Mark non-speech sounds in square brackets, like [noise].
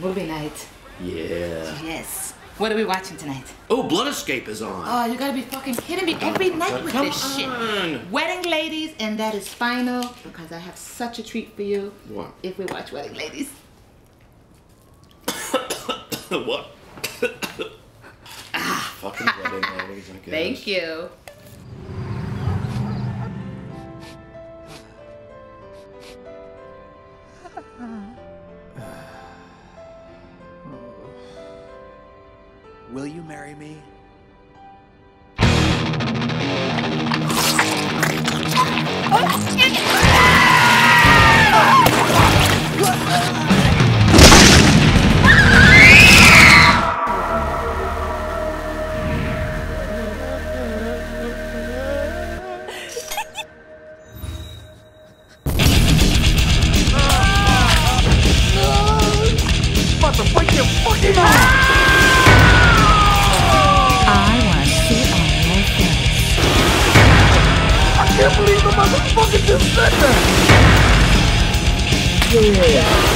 movie night. Yeah. Yes. What are we watching tonight? Oh, Blood Escape is on. Oh, you gotta be fucking kidding me every oh, night with Come this shit. Wedding Ladies, and that is final because I have such a treat for you. What? If we watch Wedding Ladies. [coughs] what? Ah. [coughs] Fucking wedding ladies, I guess. Thank you. [laughs] Will you marry me? Can't believe the motherfucker just said that! Yeah.